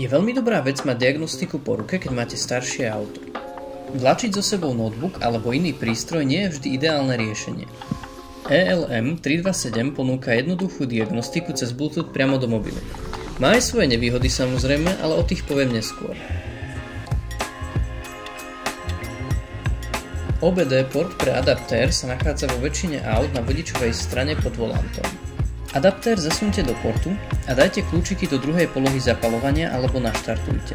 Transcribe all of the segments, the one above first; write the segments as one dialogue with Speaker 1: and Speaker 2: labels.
Speaker 1: Je veľmi dobrá vec mať diagnostiku po ruke, keď máte staršie auto. Vlačiť so sebou notebook alebo iný prístroj nie je vždy ideálne riešenie. ELM 327 ponúka jednoduchú diagnostiku cez Bluetooth priamo do mobilu. Má aj svoje nevýhody samozrejme, ale o tých poviem neskôr. OBD port pre adaptér sa nachádza vo väčšine aut na vodičovej strane pod volantom. Adaptér zasunte do portu a dajte kľúčiky do druhej polohy zapalovania alebo naštartujte.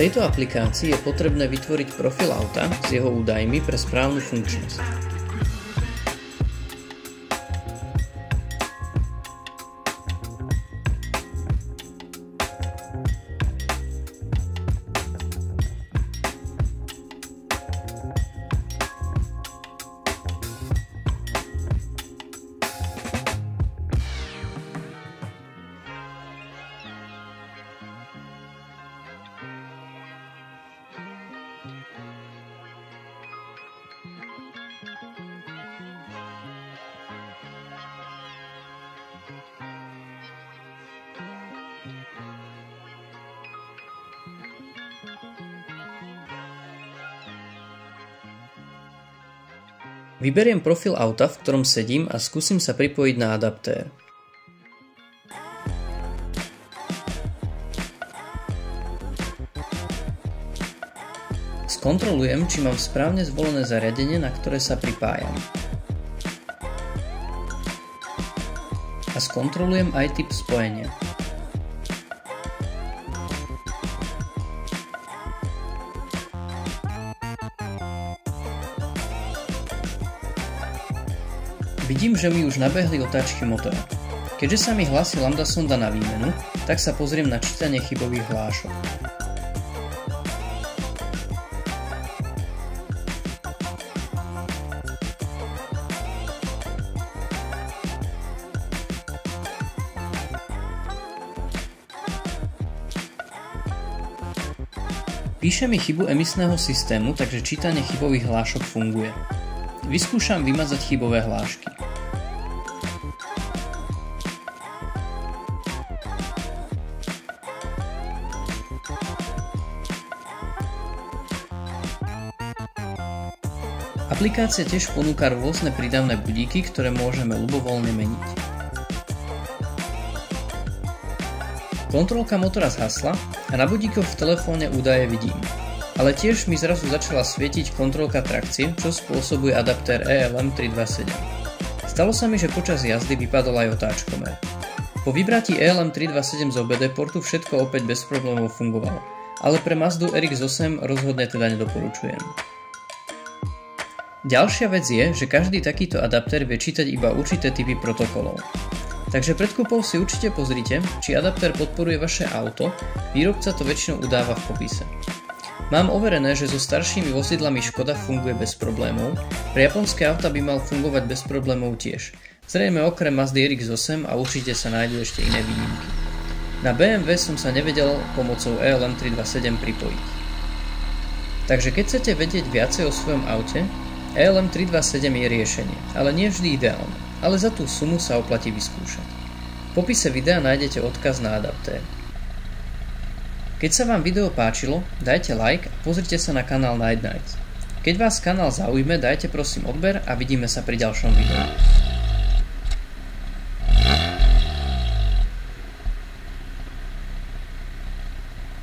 Speaker 1: tejto aplikácii je potrebné vytvoriť profil auta s jeho údajmi pre správnu funkčnosť. Vyberiem profil auta, v ktorom sedím a skúsim sa pripojiť na adaptér. Skontrolujem, či mám správne zvolené zariadenie, na ktoré sa pripájam. A skontrolujem aj typ spojenia. Vidím, že mi už nabehli otáčky motora. Keďže sa mi hlási lambda sonda na výmenu, tak sa pozriem na čítanie chybových hlášok. Píše mi chybu emisného systému, takže čítanie chybových hlášok funguje. Vyskúšam vymazať chybové hlášky. Aplikácia tiež ponúka rôzne pridavné budíky, ktoré môžeme ľubovoľne meniť. Kontrolka motora zhasla a na budíkoch v telefóne údaje vidím. Ale tiež mi zrazu začala svietiť kontrolka trakcie, čo spôsobuje adaptér ELM327. Stalo sa mi, že počas jazdy vypadol aj otáčkomer. Po vybratí ELM327 z OBD portu všetko opäť bez problémov fungovalo, ale pre Mazdu RX-8 rozhodne teda nedoporučujem. Ďalšia vec je, že každý takýto adapter vie čítať iba určité typy protokolov. Takže pred kúpou si určite pozrite, či adapter podporuje vaše auto, výrobca to väčšinou udáva v popise. Mám overené, že so staršími vozidlami Škoda funguje bez problémov, pre japonské auta by mal fungovať bez problémov tiež. Zrejme okrem Mazdy RX-8 a určite sa nájdú ešte iné výnimky. Na BMW som sa nevedel pomocou ELM327 pripojiť. Takže keď chcete vedieť viacej o svojom aute, ELM 327 je riešenie, ale nie vždy ideálne, ale za tú sumu sa oplatí vyskúšať. V popise videa nájdete odkaz na adaptér. Keď sa vám video páčilo, dajte like a pozrite sa na kanál Night Nights. Keď vás kanál zaujme, dajte prosím odber a vidíme sa pri ďalšom videu.